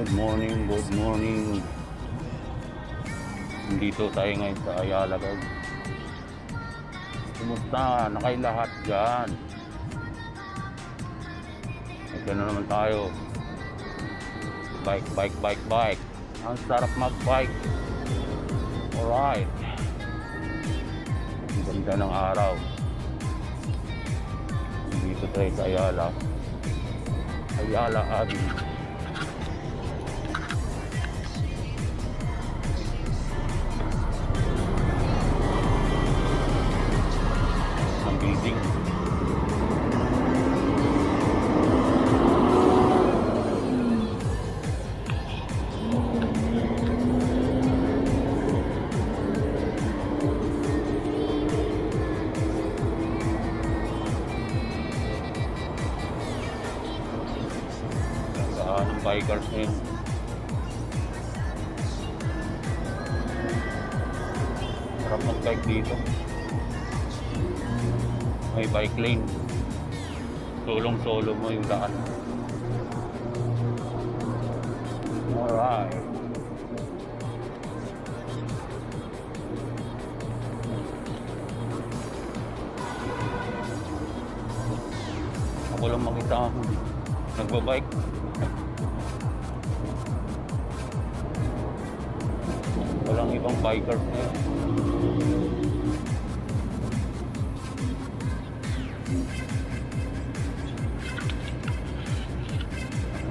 Good morning, good morning. Dito tayo ngayon sa Ayala guys. Kumusta? Nakay lahat dyan. Ito na naman tayo. Bike, bike, bike, bike. Ang sarap mag-bike. Alright. Ang ganda ng araw. Dito tayo sa Ayala. Ayala Avenue. Sarap mag-bike dito. May bike lane. Solong solo mo yung daan. Alright. Ako lang makita ako nagbabike. Walang ibang biker Ang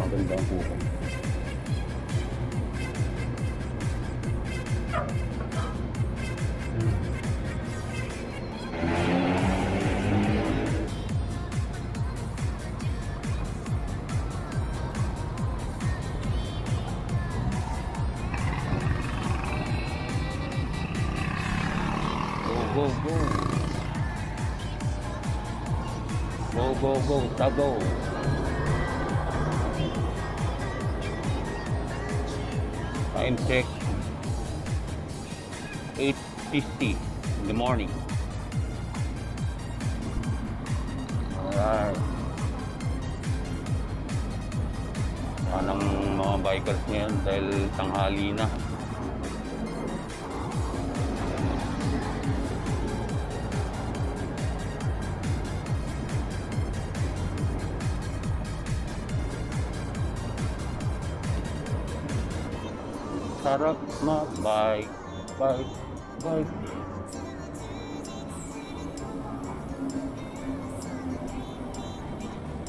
maganda ang buhay. Go, tago. Time check 8.50 in the morning. Alright. Anong mga bikers ngayon dahil tanghali na. Sarap mag-bike, bike, bike.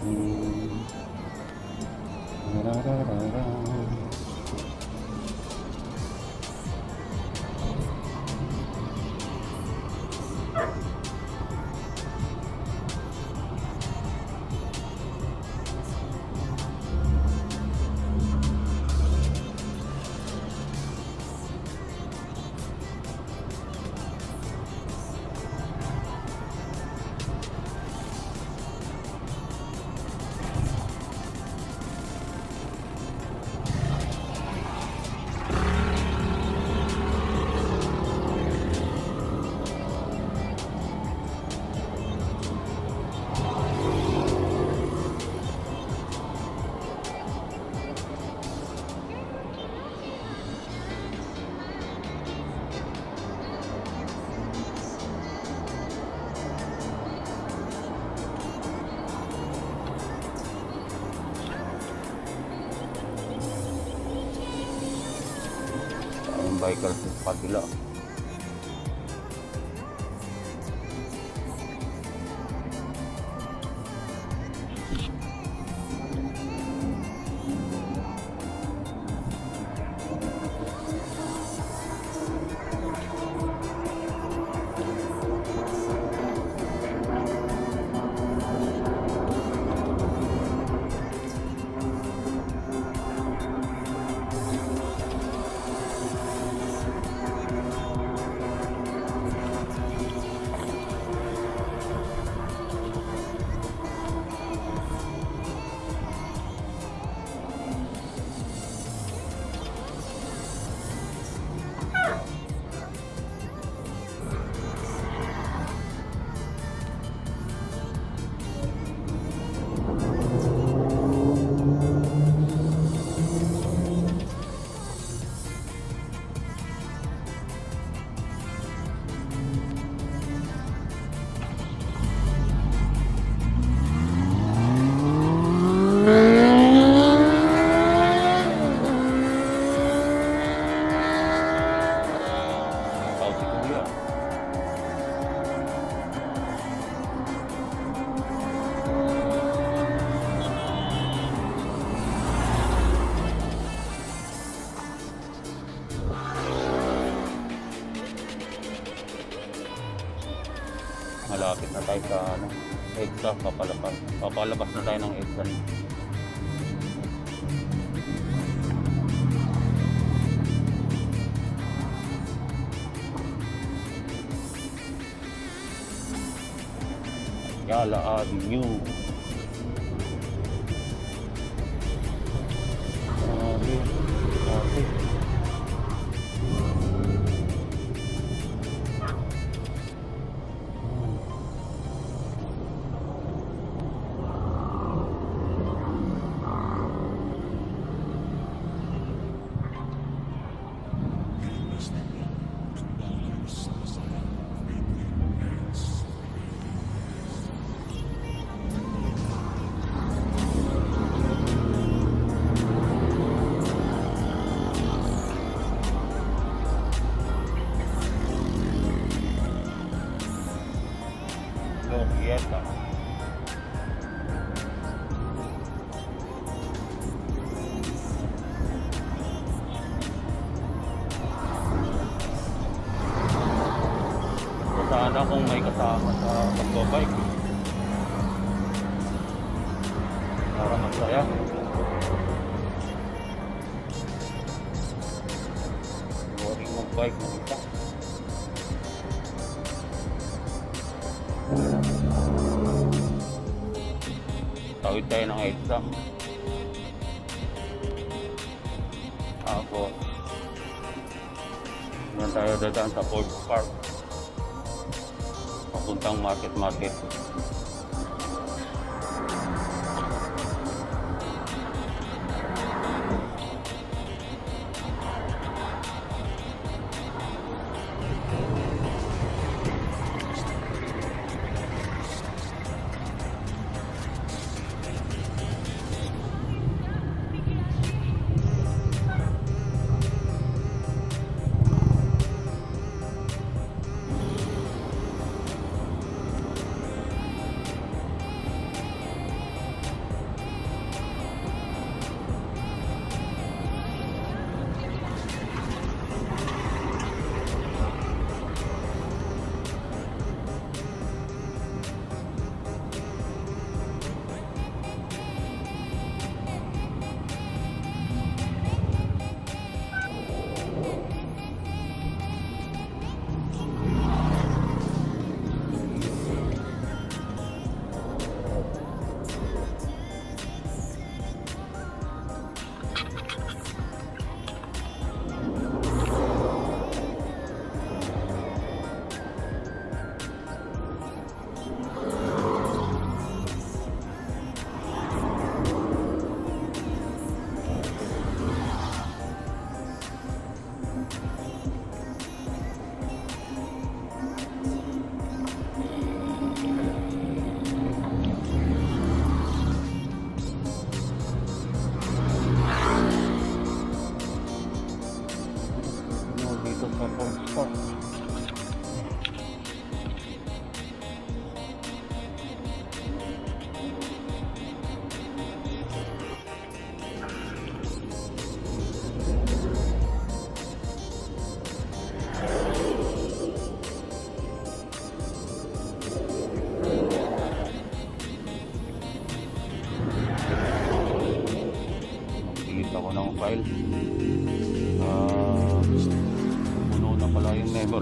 Hmm. Ra-ra-ra-ra. Ang bikers sa sampaikan secepatnya papalabas. Na tayo ng EDSA. Yala Avenue. Tayo ng EDSA. Tapos, yan tayo dadaan sa Ford Park. Papuntang Market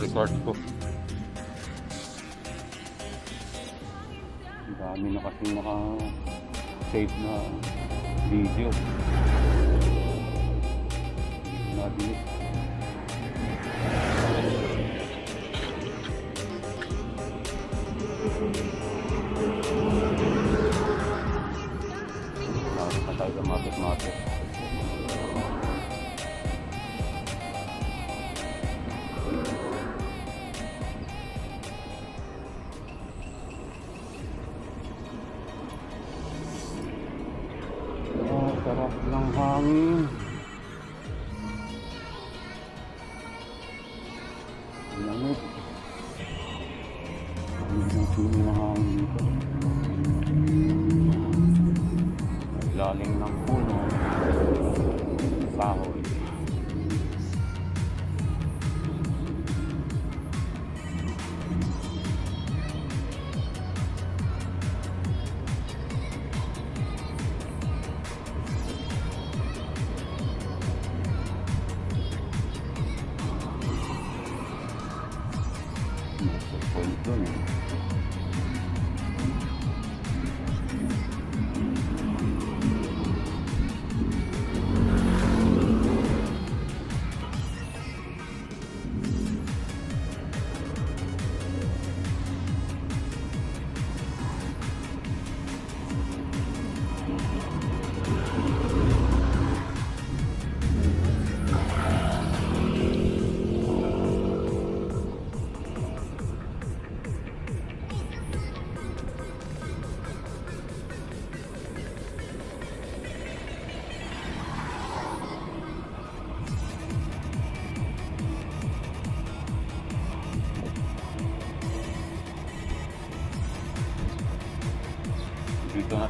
card ko. Dami na kasi naka-save na video. Nabi. Nakakita pa tayo sa market market.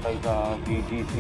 Dito na tayo sa BGC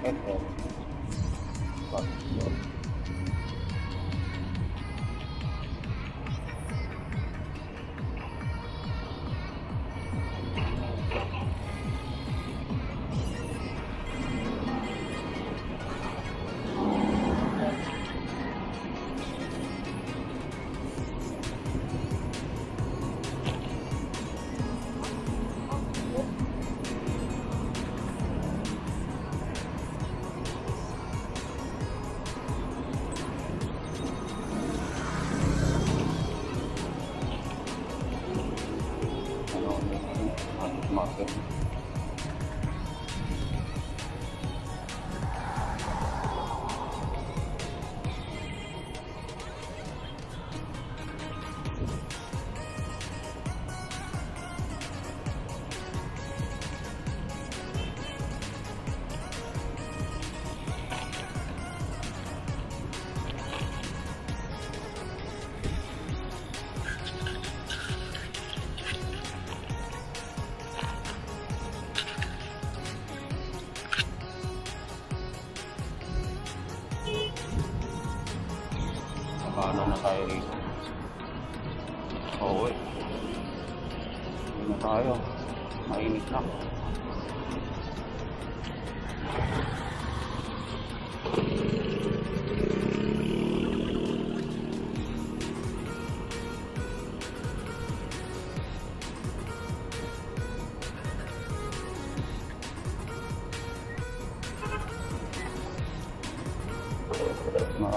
Ito. Pansong. Ano, market. I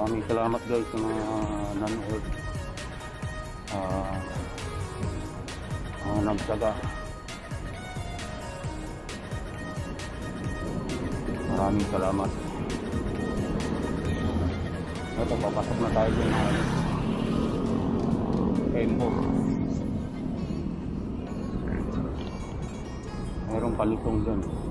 Maraming salamat guys sa mga nanood. Ah, mga nagsaga. Maraming salamat. Ito, papasok na tayo dun ng Embo. Merong palitong dun.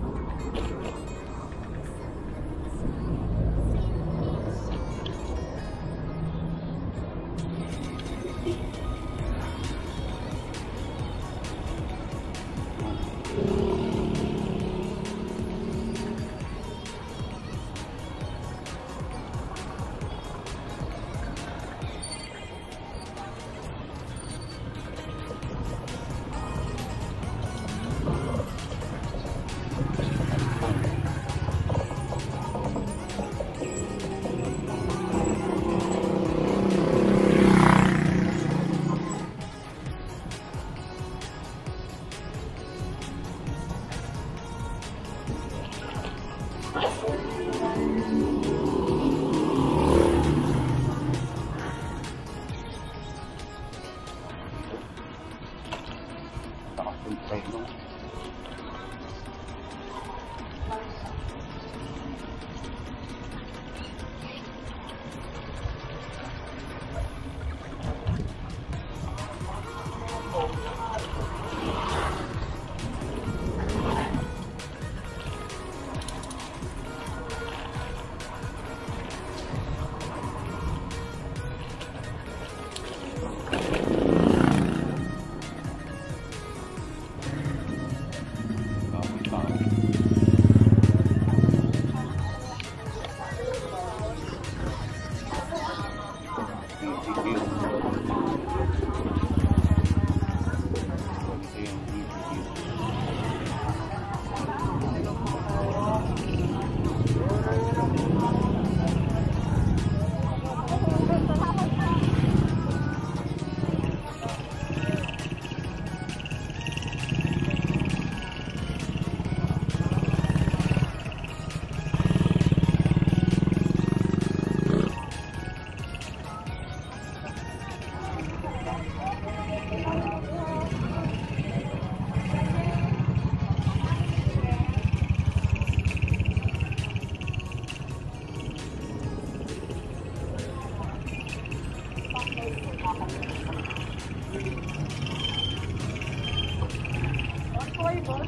微博